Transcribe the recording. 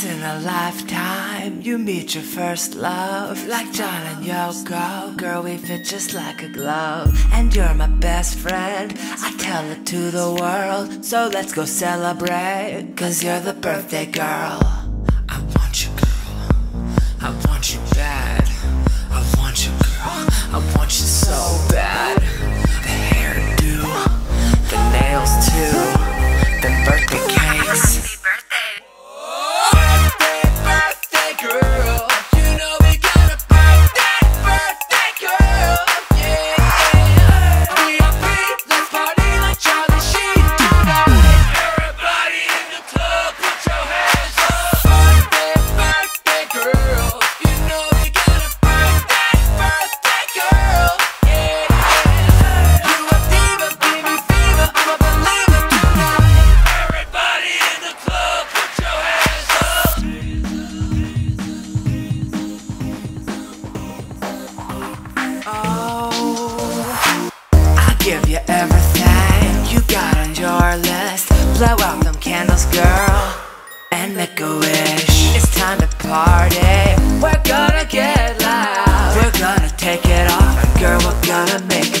Once in a lifetime, you meet your first love. Like John and Yoko, girl, we fit just like a glove. And you're my best friend, I tell it to the world. So let's go celebrate, cause you're the birthday girl. I want you, girl. I want you give you everything you got on your list. Blow out them candles, girl, and make a wish. It's time to party. We're gonna get loud. We're gonna take it off, girl, we're gonna make it